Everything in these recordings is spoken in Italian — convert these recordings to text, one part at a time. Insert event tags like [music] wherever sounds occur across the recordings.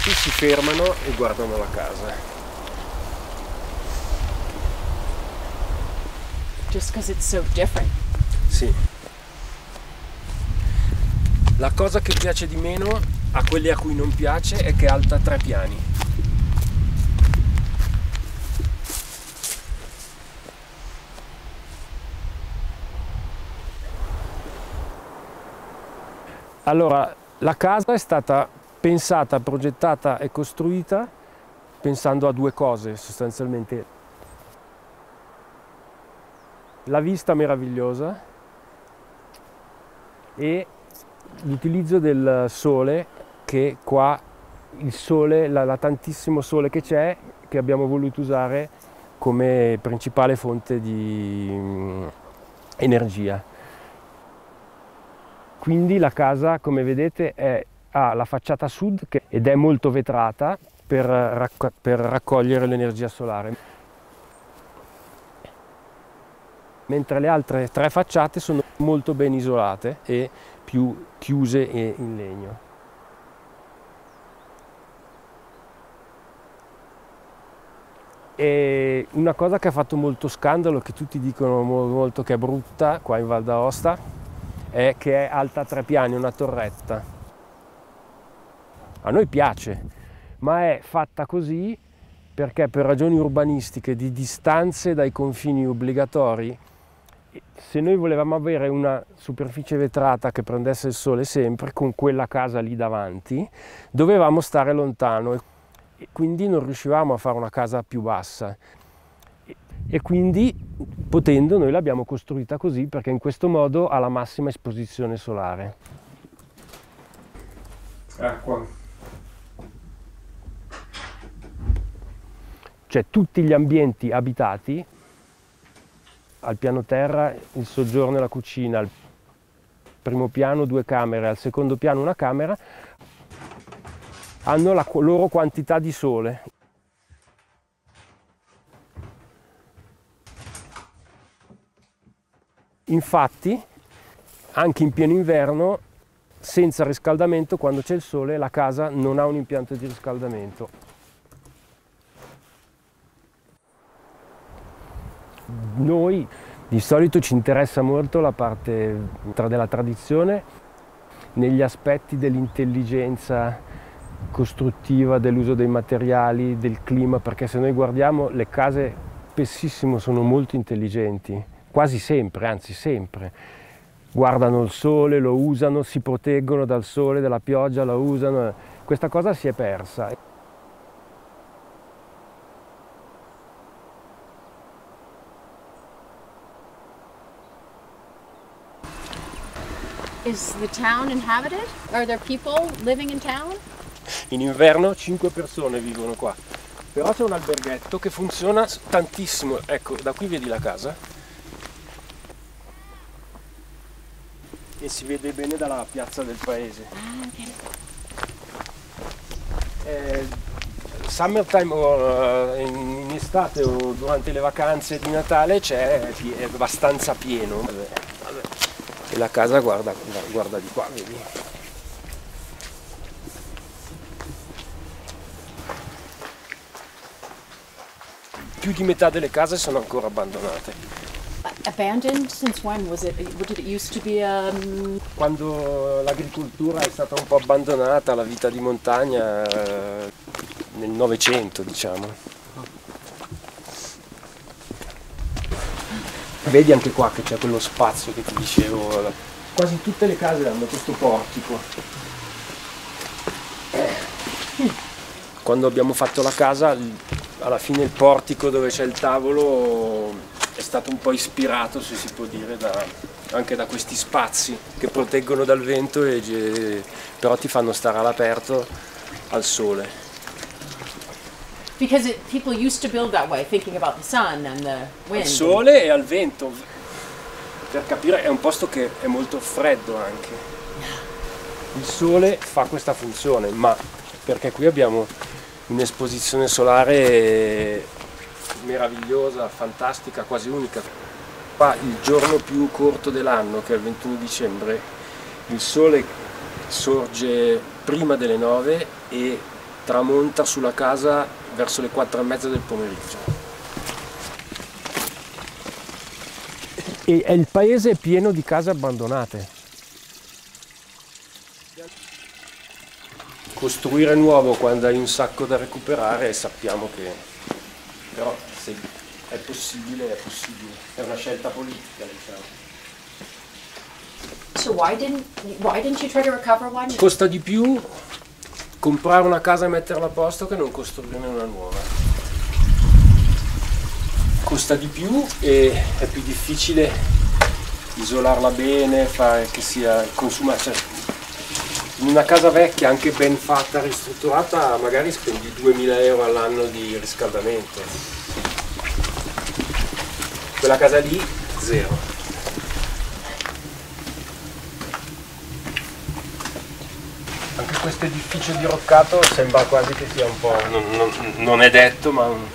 molti si fermano e guardano la casa. Just because it's so different. Sì. La cosa che piace di meno a quelli a cui non piace è che è alta tre piani. Allora, la casa è stata pensata, progettata e costruita pensando a due cose sostanzialmente. La vista meravigliosa e l'utilizzo del sole che qua il sole, la, la tantissimo sole che c'è che abbiamo voluto usare come principale fonte di mm, energia. Quindi la casa, come vedete, è, ha la facciata sud ed è molto vetrata per, racco per raccogliere l'energia solare. Mentre le altre tre facciate sono molto ben isolate e più chiuse in legno. E una cosa che ha fatto molto scandalo, che tutti dicono molto che è brutta qua in Val d'Aosta, è che è alta tre piani, una torretta. A noi piace, ma è fatta così perché per ragioni urbanistiche di distanze dai confini obbligatori, se noi volevamo avere una superficie vetrata che prendesse il sole sempre, con quella casa lì davanti, dovevamo stare lontano e quindi non riuscivamo a fare una casa più bassa e quindi potendo noi l'abbiamo costruita così perché in questo modo ha la massima esposizione solare. Acqua. Cioè tutti gli ambienti abitati, al piano terra il soggiorno e la cucina, al primo piano due camere, al secondo piano una camera, hanno la loro quantità di sole. Infatti, anche in pieno inverno, senza riscaldamento, quando c'è il sole, la casa non ha un impianto di riscaldamento. Noi di solito ci interessa molto la parte della tradizione negli aspetti dell'intelligenza costruttiva, dell'uso dei materiali, del clima, perché se noi guardiamo le case spessissimo sono molto intelligenti, quasi sempre, anzi sempre, guardano il sole, lo usano, si proteggono dal sole, dalla pioggia, lo usano. Questa cosa si è persa. Is the town inhabited? Are there people living in town? In inverno 5 persone vivono qua, però c'è un alberghetto che funziona tantissimo. Ecco, da qui vedi la casa e si vede bene dalla piazza del paese. Eh, summertime o eh, in, estate o durante le vacanze di Natale c'è è abbastanza pieno. La casa guarda, guarda di qua, vedi? Più di metà delle case sono ancora abbandonate. Abandoned since when? Was it, did it used to be um... Quando l'agricoltura è stata un po' abbandonata, la vita di montagna eh, nel Novecento diciamo. Vedi anche qua che c'è quello spazio che ti dicevo, quasi tutte le case hanno questo portico. Quando abbiamo fatto la casa, alla fine il portico dove c'è il tavolo è stato un po' ispirato, se si può dire, da, anche da questi spazi che proteggono dal vento e però ti fanno stare all'aperto al sole. Because it, people used to build that way, thinking about the sun and the wind. Al sole e al vento. Per capire, è un posto che è molto freddo anche. Il sole fa questa funzione, ma perché qui abbiamo un'esposizione solare meravigliosa, fantastica, quasi unica. Qua il giorno più corto dell'anno, che è il 21 dicembre, il sole sorge prima delle 9 e tramonta sulla casa verso le 4 e mezza del pomeriggio. E e il paese è pieno di case abbandonate. Costruire nuovo quando hai un sacco da recuperare sappiamo che però se è possibile, è possibile. È una scelta politica, diciamo. So why didn't why didn't you try to recover one? Costa di più comprare una casa e metterla a posto che non costruirne una nuova. Costa di più e è più difficile isolarla bene, fare che sia consumata. Cioè, in una casa vecchia, anche ben fatta, ristrutturata, magari spendi 2000 euro all'anno di riscaldamento. Quella casa lì, zero. Questo edificio diroccato sembra quasi che sia un po', non, non- non è detto, ma un-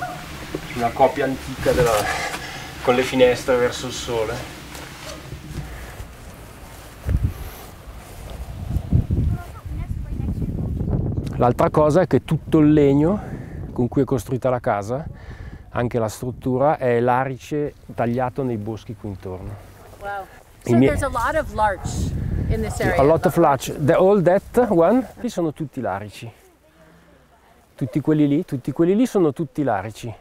una copia antica della- con le finestre verso il sole. L'altra cosa è che tutto il legno con cui è costruita la casa, anche la struttura, è larice tagliato nei boschi qui intorno. Wow. So there's a lot of larch in this area. A lot of larch. The, all that one, qui sono tutti larici. Tutti quelli lì, tutti quelli lì sono tutti larici.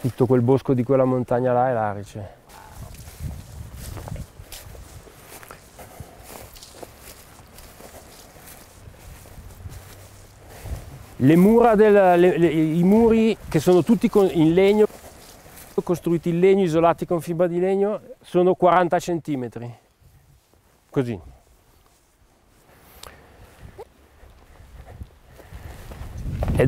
Tutto quel bosco di quella montagna là è larice. Le mura del, le- le- i muri che sono tutti con- in legno, costruiti in legno, isolati con fibra di legno, sono 40 centimetri. Così.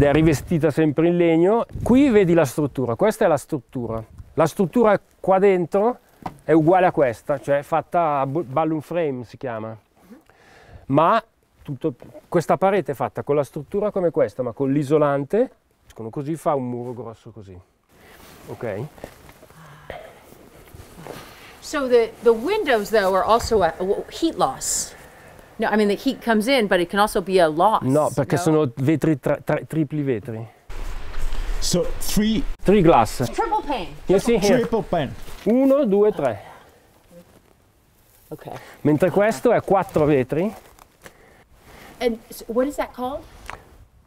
È rivestita sempre in legno. Qui vedi la struttura, questa è la struttura. La struttura qua dentro è uguale a questa, cioè fatta a balloon frame si chiama. Ma tutto- questa parete è fatta con la struttura come questa, ma con l'isolante, così fa un muro grosso così. Ok? So the the windows though are also a heat loss. No, I mean the heat comes in, but it can also be a loss. No, perché sono vetri tra- tra- tripli vetri. So three Three glass. triple pane. You see here? triple pen. Uno, due, tre. Okay. Mentre questo è quattro vetri. And s what is that called?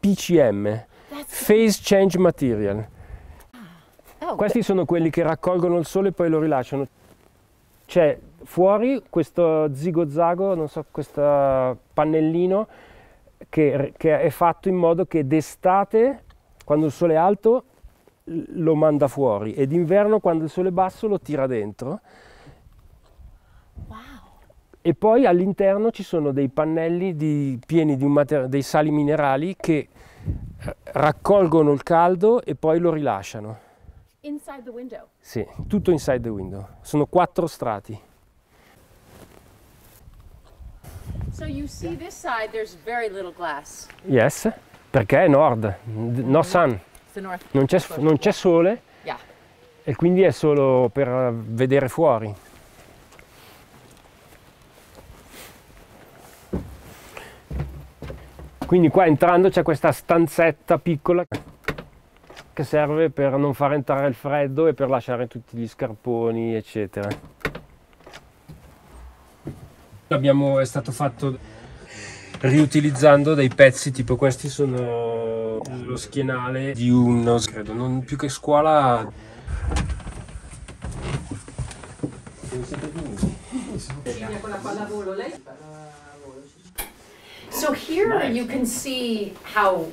PCM, That's Phase Change Material. oh, Questi sono quelli che raccolgono il sole e poi lo rilasciano. C'è fuori questo zigo-zago, non so, questo pannellino che, che è fatto in modo che d'estate, quando il sole è alto, lo manda fuori e d'inverno, quando il sole è basso, lo tira dentro. wow. E poi all'interno ci sono dei pannelli di- pieni di dei sali minerali che eh, raccolgono il caldo e poi lo rilasciano. Inside the window. Sì, tutto inside the window. Sono quattro strati. So you see this side there's very little glass. Yes, perché è nord, no sun, It's the north. non c'è, non c'è sole Yeah. e quindi è solo per vedere fuori. Quindi qua entrando c'è questa stanzetta piccola che serve per non far entrare il freddo e per lasciare tutti gli scarponi, eccetera. Abbiamo, è stato fatto riutilizzando dei pezzi tipo questi sono lo schienale di un credo non più che scuola. So here you can see how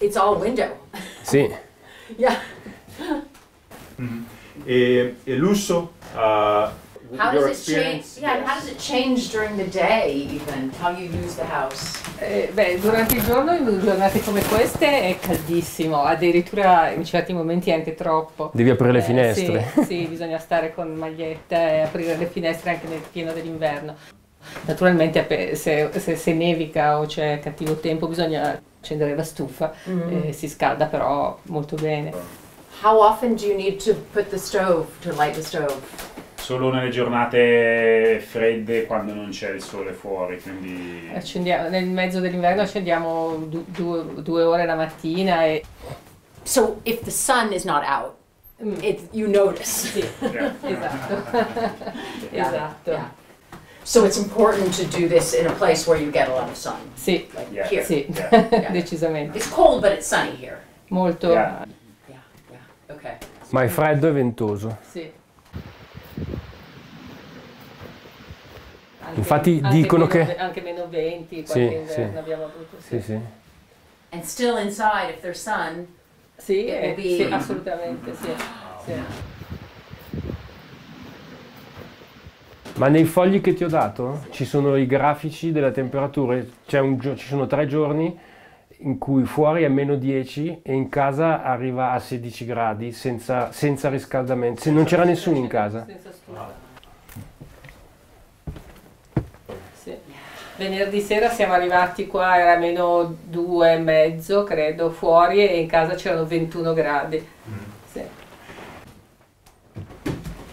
it's all window. sì. [laughs] Yeah. E, e l'uso, uh, How your does it change? Yeah, and how does it change during the day, even how you use the house? Eh, beh, durante il giorno, in giornate come queste, è caldissimo, addirittura in certi momenti anche troppo. devi aprire le Eh, finestre Sì, sì, bisogna stare con maglietta e aprire le finestre anche nel pieno dell'inverno. Naturalmente se, se- se nevica o c'è cattivo tempo bisogna accendere la stufa, eh, si scalda però molto bene. How often do you need to put the stove to light the stove? Solo nelle giornate fredde quando non c'è il sole fuori, quindi... Accendiamo, nel mezzo dell'inverno accendiamo du- due, due ore la mattina e So if the sun is not out, it, you notice. [laughs] Yeah. esatto. [laughs] esatto. Yeah. So it's important to do this in a place where you get a lot of sun, Sì, like Yeah. here. sì, [laughs] Yeah. decisamente. It's cold, but it's sunny here. Molto. Yeah. Yeah, yeah. Okay. Ma è freddo e ventoso. Sì. Anche- Infatti anche dicono meno- che- anche meno 20 Sì, qualche inverno sì. abbiamo avuto. Sì, sì. And still inside, if there's sun, Sì, eh, be- sì, assolutamente, sì. sì. Ma nei fogli che ti ho dato ci sono i grafici delle temperature, C'è un gio- ci sono tre giorni in cui fuori è meno 10 e in casa arriva a 16 gradi senza, senza riscaldamento, se non c'era nessuno in casa. Senza stufa. Sì. Venerdì sera siamo arrivati qua, era meno due e mezzo, credo, fuori e in casa c'erano 21 gradi. Sì.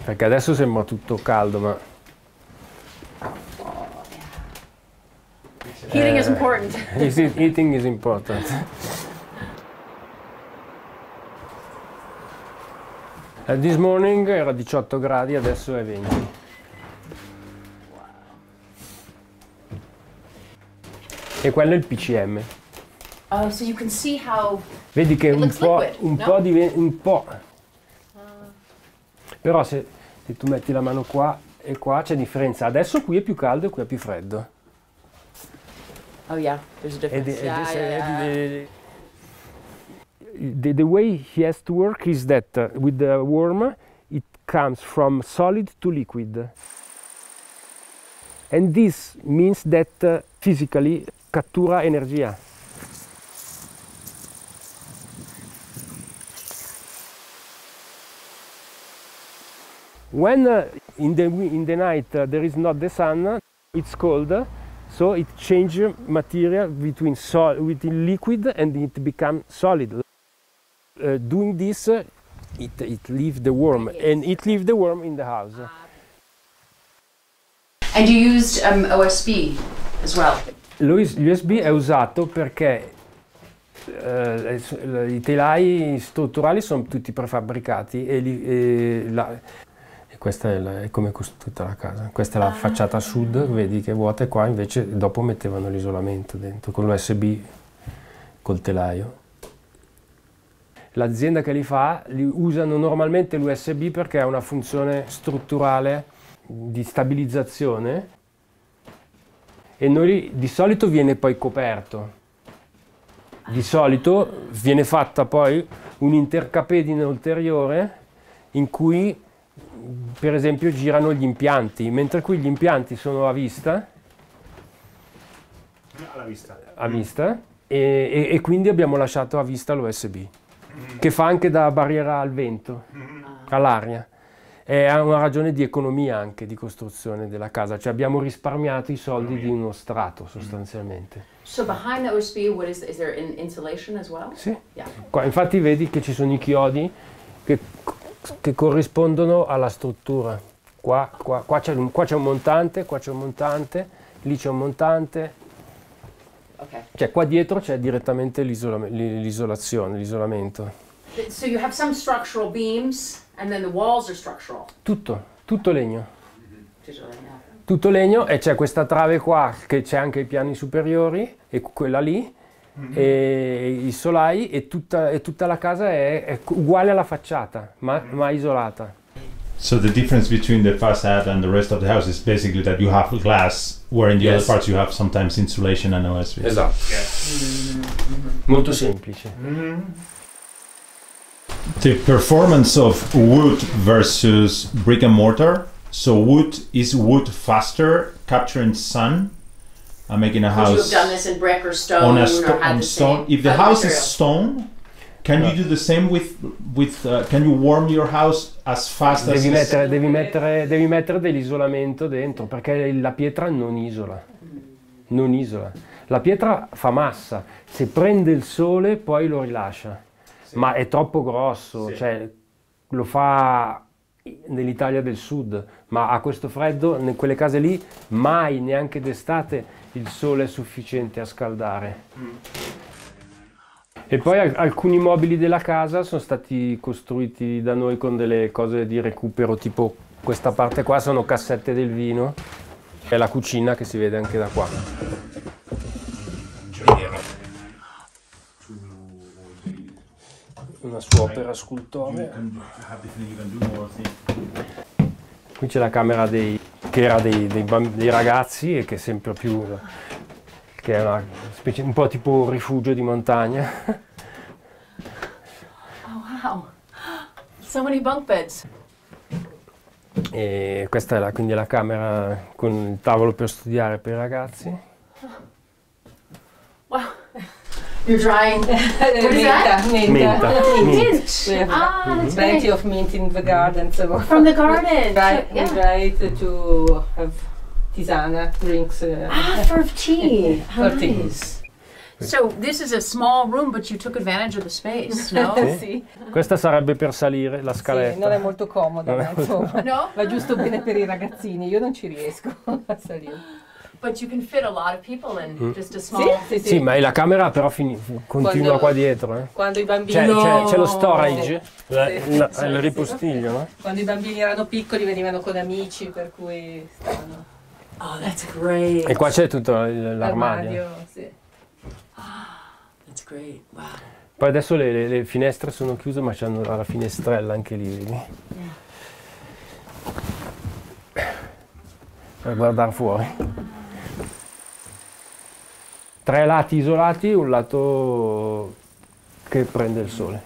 Perché adesso sembra tutto caldo, ma heating is Eh. important. [laughs] is it- eating is important. Eh, This morning era 18 gradi, adesso è 20. E quello è il PCM. Oh, so Vedi che un po', liquid, un no? po' un po'. Però se, se tu metti la mano qua e qua c'è differenza. Adesso qui è più caldo e qui è più freddo. Oh yeah, there's a difference. yeah, yeah, the, the way he has to work is that uh, with the worm it comes from solid to liquid. And this means that uh, physically cattura energia. When uh, in, the, in the night uh, there is not the sun, it's cold, so it changes material between, sol- between liquid and it becomes solid. Uh, doing this, uh, it, it leaves the worm and it leaves the worm in the house. And you used um, OSB as well. L'US- L'USB è usato perché eh, i telai strutturali sono tutti prefabbricati e, li- e la- e questa è, la- è come è costruita la casa. Questa è la facciata a sud, vedi che è vuota e qua invece dopo mettevano l'isolamento dentro con l'USB col telaio. L'azienda che li fa li usano normalmente l'USB perché ha una funzione strutturale di stabilizzazione e noi di solito viene poi coperto. Di solito viene fatta poi un'intercapedine ulteriore in cui per esempio girano gli impianti, mentre qui gli impianti sono a vista, vista. a vista e, e- e quindi abbiamo lasciato a vista l'USB che fa anche da barriera al vento, all'aria. È una ragione di economia anche di costruzione della casa, cioè abbiamo risparmiato i soldi di uno strato sostanzialmente. So behind the OSB, what is is there in insulation as well? Sì. Yeah. Qua, infatti vedi che ci sono i chiodi che, che corrispondono alla struttura. Qua, qua- qua c'è un, qua c'è un montante, qua c'è un montante, lì c'è un montante, Okay. cioè qua dietro c'è direttamente l'isola- l'isolazione, l'isolamento. So you have some structural beams, and then the walls are structural. Tutto, tutto legno. Tutto legno e c'è questa trave qua che c'è anche i piani superiori e quella lì e i solai e tutta, e tutta la casa è, è uguale alla facciata ma, ma isolata. So the difference between the facade and the rest of the house is basically that you have glass, where in the Yes. other parts you have sometimes insulation and OSB. Esatto. Molto semplice. The performance of wood versus brick and mortar. So wood is wood faster capturing sun, uh, making a Would you have house done this in brick or stone, on a or sto- had on stone. If the house material? is stone, can you do the same with with? Uh, can you warm your house as fast as? Devi the- mettere, devi, mettere, devi mettere dell'isolamento dentro perché la pietra non isola. Non isola. La pietra fa massa, se prende il sole poi lo rilascia, ma è troppo grosso, Sì. cioè lo fa nell'Italia del sud, ma a questo freddo, in quelle case lì, mai, neanche d'estate, il sole è sufficiente a scaldare. E poi al- alcuni mobili della casa sono stati costruiti da noi con delle cose di recupero, tipo questa parte qua sono cassette del vino, è la cucina che si vede anche da qua. Una sua opera scultorea. Qui c'è la camera dei, che era dei, dei dei ragazzi e che è sempre più che è una specie un po' tipo rifugio di montagna. Oh, wow. So many bunk beds. E questa è la, quindi la camera con il tavolo per studiare per i ragazzi. You're drying. [laughs] What is that? Oh, Mint. mint. We have Ah, that's plenty great. of mint in the garden, so From [laughs] the garden. Dry, So- yeah. it to have tisana drinks. Uh, Ah, for [laughs] tea. How For nice. So this is a small room, but you took advantage of the space, no? sì, Questa sarebbe per salire la sì, scaletta. non è molto comoda, Non ma è molto- insomma, No? va giusto bene per i ragazzini. Io non ci riesco a salire. But you can fit a lot of people in just a Sì, small. sì, sì. Sì, ma la camera però fini- continua Quando- qua dietro. eh. Quando i bambini C'è, No. c'è- c'è lo storage, eh, Sì. no, Sì, è il sì. ripostiglio, no? Quando i bambini erano piccoli venivano con amici, per cui stavano Oh, that's great. E qua c'è tutto il- l'armadio. l'armadio. Sì. That's great. Wow. Poi adesso le, le- le finestre sono chiuse, ma c'hanno la finestrella anche lì, vedi? Per guardare fuori. Tre lati isolati, un lato che prende il sole.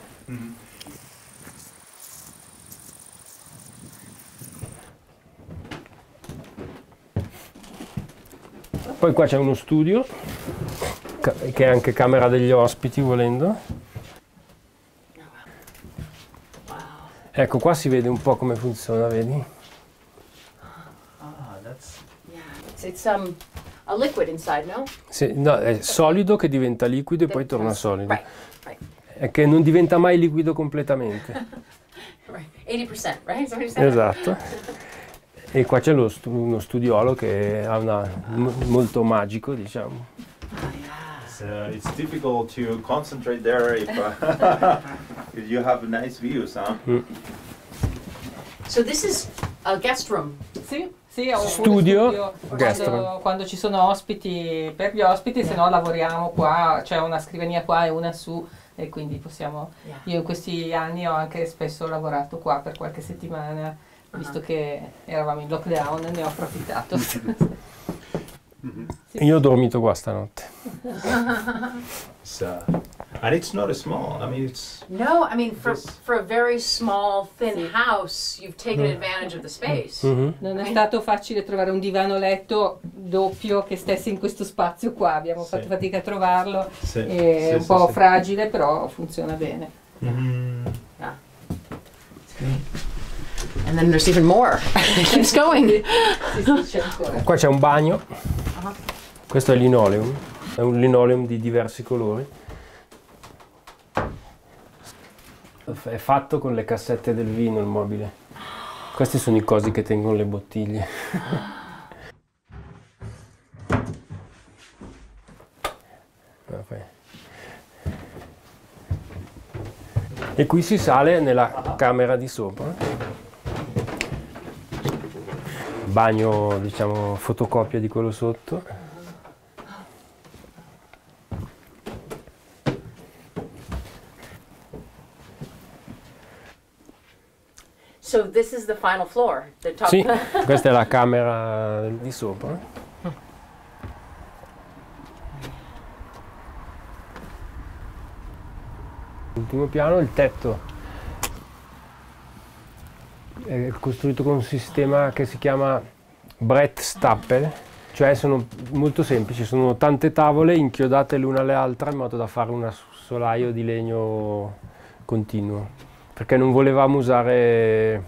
Poi qua c'è uno studio, che è anche camera degli ospiti volendo. Ecco, qua si vede un po' come funziona, vedi? It's, it's um a liquid inside, no? Se- no, è solido che diventa liquido e poi torna solido. Right. Right. È che non diventa mai liquido completamente. [laughs] Right. Eighty percent, right? Esatto. E qua c'è lo stu- uno studiolo che ha una mo- molto magico, diciamo. It's, uh, it's difficult to concentrate there if, uh, [laughs] if you have nice views, huh? So this is a guest room. Sì, sì, ho Studio, studio quando, quando ci sono ospiti per gli ospiti, se no lavoriamo qua, c'è una scrivania qua e una su e quindi possiamo... Yeah. Io in questi anni ho anche spesso lavorato qua per qualche settimana, visto che eravamo in lockdown, ne ho approfittato. [laughs] [laughs] Io ho dormito qua stanotte. It's, uh, and it's not small. I mean, it's No, I mean for This- for a very small, thin Sì. house, you've taken advantage of the space. Mhm. Non è stato facile trovare un divano letto doppio che stesse in questo spazio qua, abbiamo Sì. fatto fatica a trovarlo, sì, è sì, un sì, po' sì. fragile però funziona bene. Mhm. And then there's even more. [laughs] it keeps going. Qua c'è un bagno. Questo è linoleum. È un linoleum di diversi colori. È fatto con le cassette del vino il mobile. Questi sono i cosi che tengono le bottiglie. [laughs] Ok. E qui si sale nella camera di sopra. Bagno, diciamo, fotocopia di quello sotto. So this is the final floor. The top. Sì, [laughs] questa è la camera di sopra. Ultimo piano, il tetto è costruito con un sistema che si chiama Brett Stappel, cioè sono molto semplici, sono tante tavole inchiodate l'una alle altre in modo da fare un solaio di legno continuo, perché non volevamo usare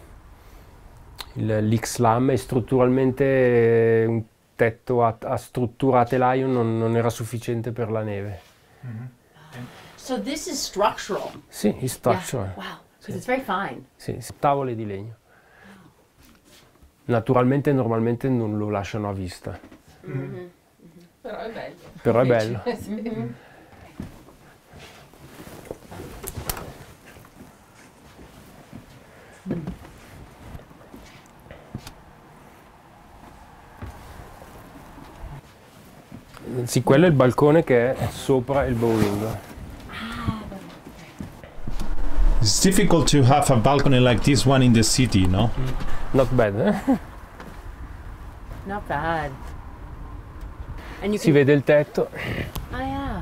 il- l'X-Lam e strutturalmente un tetto a, a struttura a telaio non, non era sufficiente per la neve. So this is structural. Sì, in structure. Yeah. Wow. Because it's very fine. Sì, sì, tavole di legno. Naturalmente normalmente non lo lasciano a vista, Però è bello. però è bello. [laughs] sì. Quello è il balcone che è sopra il bow window. It's difficult to have a balcony like this one in the city, no? Not bad, eh? [laughs] Not bad. And you Si can. vede il tetto. Oh yeah.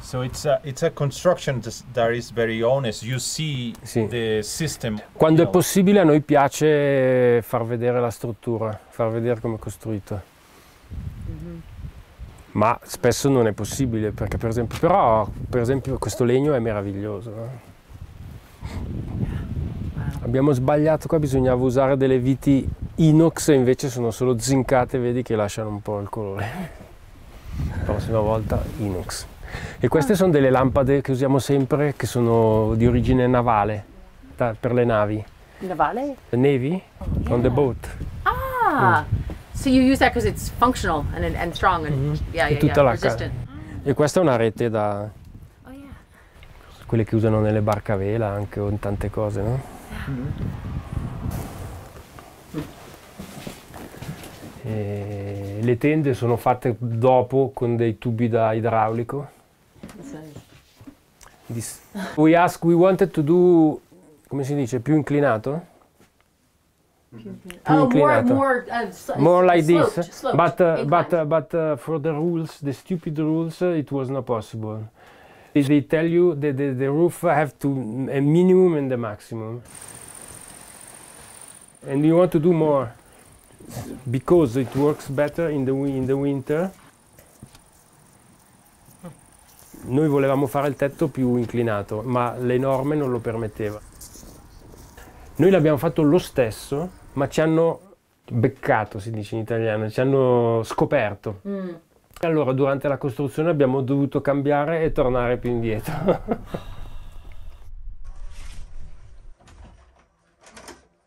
So it's a it's a construction th- that is very honest. You see Sì. the system. Quando è you know. possibile a noi piace far vedere la struttura, far vedere come è costruito. Ma spesso non è possibile perché per esempio, però per esempio questo legno è meraviglioso. eh. Abbiamo sbagliato qua, bisognava usare delle viti inox e invece sono solo zincate, vedi che lasciano un po' il colore. La prossima volta inox. E queste sono delle lampade che usiamo sempre che sono di origine navale, da- per le navi. Navale? The Navy on the boat. Ah. So you use that because it's functional and and strong and yeah, E yeah, tutta yeah, la ca- resistant. E questa è una rete da Oh yeah. quelle che usano nelle barche a vela anche o in tante cose, no? E le tende sono fatte dopo con dei tubi da idraulico. This- We ask, we wanted to do, come si dice, più inclinato? Più Oh, more, more, uh, sl- More like sloped, this, sloped, but uh, but uh, but uh, for the rules, the stupid rules, uh, it was not possible. They, tell you that the, the roof have to a minimum and the maximum, and you want to do more because it works better in the in the winter. Noi volevamo fare il tetto più inclinato, ma le norme non lo permettevano. Noi l'abbiamo fatto lo stesso, ma ci hanno beccato, si dice in italiano, ci hanno scoperto. Mm. Allora durante la costruzione abbiamo dovuto cambiare e tornare più indietro. [laughs]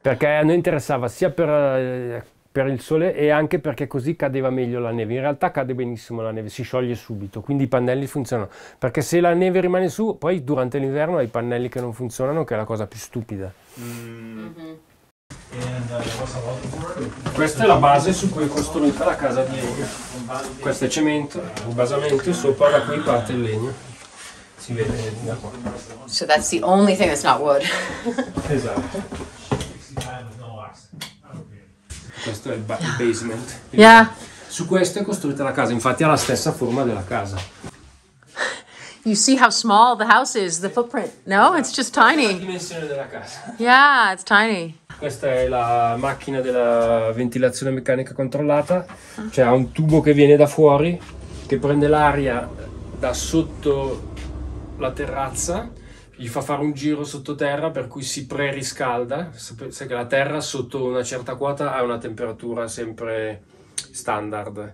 perché a noi interessava sia per, eh, per il sole e anche perché così cadeva meglio la neve. In realtà cade benissimo la neve, si scioglie subito, quindi i pannelli funzionano. Perché se la neve rimane su, poi durante l'inverno hai i pannelli che non funzionano, che è la cosa più stupida. Questa è la base su cui è costruita la casa di legno. Questo è cemento, il basamento e sopra da qui parte il legno. Si vede da qua. So that's the only thing that's not wood. [laughs] Esatto. Questo è il, ba- il basement. Yeah. Su questo è costruita la casa, infatti ha la stessa forma della casa. You see how small the house is, the footprint. No, it's just La tiny. dimensione della casa. Yeah, it's tiny. Questa è la macchina della ventilazione meccanica controllata, cioè ha un tubo che viene da fuori, che prende l'aria da sotto la terrazza, gli fa fare un giro sottoterra per cui si preriscalda, sai che la terra sotto una certa quota ha una temperatura sempre standard.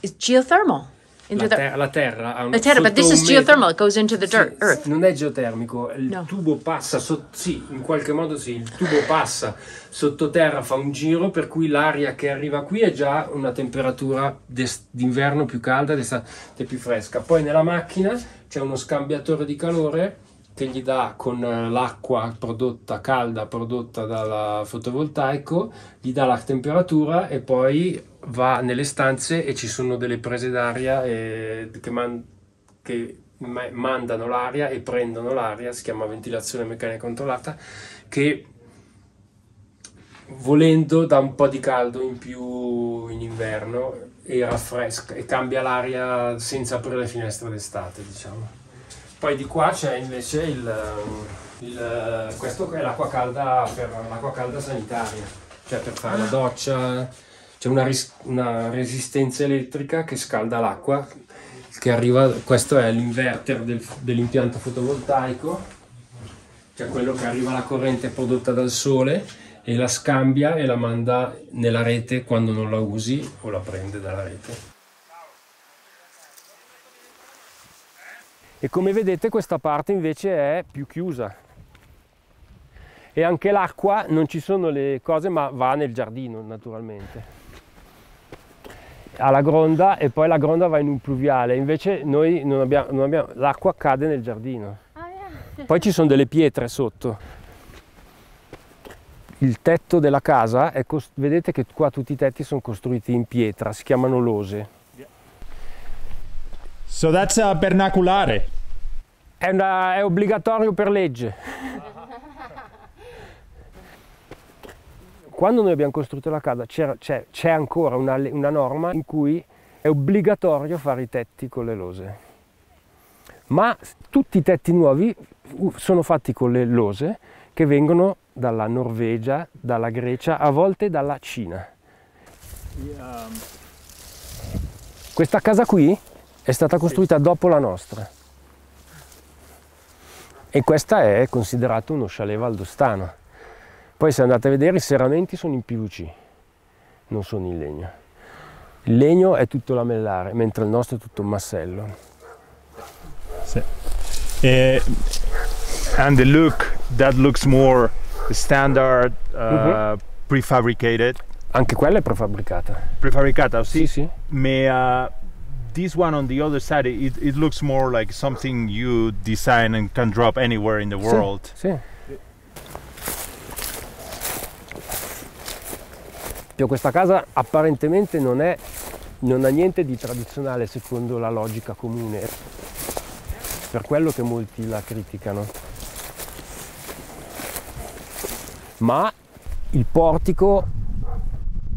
It's geothermal. Into La, ter- la terra ha un the terra, but this is geothermal. It goes into the Sì, dirt, earth. Non è geotermico, il No. tubo passa sotto, sì, in qualche modo sì, il tubo passa sottoterra, fa un giro per cui l'aria che arriva qui è già una temperatura d'est- d'inverno più calda, d'estate più fresca. Poi nella macchina c'è uno scambiatore di calore che gli dà con eh, l'acqua prodotta calda prodotta dal fotovoltaico, gli dà la temperatura e poi va nelle stanze e ci sono delle prese d'aria eh, che, man- che ma- mandano l'aria e prendono l'aria, si chiama ventilazione meccanica controllata, che volendo dà un po' di caldo in più in inverno e raffresca e cambia l'aria senza aprire le finestre d'estate, diciamo. Poi di qua c'è invece il, il- questo è l'acqua calda per l'acqua calda sanitaria, cioè per fare la doccia, c'è una, ris- una resistenza elettrica che scalda l'acqua che arriva, questo è l'inverter del- dell'impianto fotovoltaico, cioè quello che arriva la corrente prodotta dal sole e la scambia e la manda nella rete quando non la usi o la prende dalla rete. E come vedete questa parte invece è più chiusa E anche l'acqua, non ci sono le cose, ma va nel giardino naturalmente. Ha la gronda e poi la gronda va in un pluviale, invece noi non abbiamo, non abbiamo l'acqua cade nel giardino. Poi ci sono delle pietre sotto. Il tetto della casa, è vedete che qua tutti i tetti sono costruiti in pietra, si chiamano lose. So that's a vernaculare. È, una- è obbligatorio per legge. Quando noi abbiamo costruito la casa c'è, ancora una, una norma in cui è obbligatorio fare i tetti con le lose. Ma tutti i tetti nuovi uh, sono fatti con le lose che vengono dalla Norvegia, dalla Grecia, a volte dalla Cina. Questa casa qui è stata costruita dopo la nostra. E questa è considerata uno chalet valdostano. Poi se andate a vedere i serramenti sono in PVC, non sono in legno. Il legno è tutto lamellare, mentre il nostro è tutto massello. Uh, and the look that looks more standard uh, Mhm. prefabricated Anche quella è prefabbricata. prefabricata sì, Sì, sì. may uh, this one on the other side it, it looks more like something you design and can drop anywhere in the world Sì. Io Questa casa apparentemente non, è, non ha niente di tradizionale secondo la logica comune, per quello che molti la criticano. Ma il portico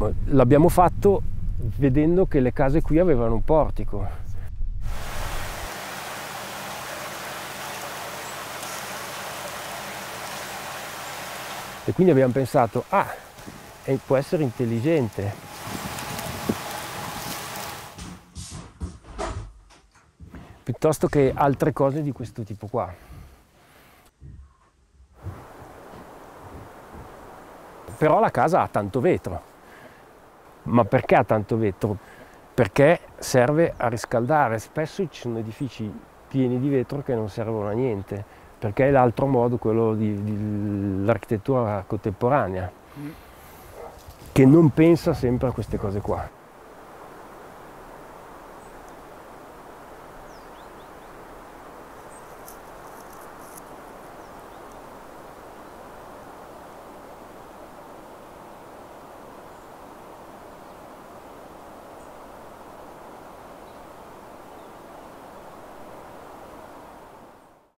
eh, l'abbiamo fatto vedendo che le case qui avevano un portico. E quindi abbiamo pensato, ah, può essere intelligente. Piuttosto che altre cose di questo tipo qua. Però la casa ha tanto vetro. Ma perché ha tanto vetro? Perché serve a riscaldare. Spesso ci sono edifici pieni di vetro che non servono a niente, perché è l'altro modo, quello dell'architettura contemporanea che non pensa sempre a queste cose qua.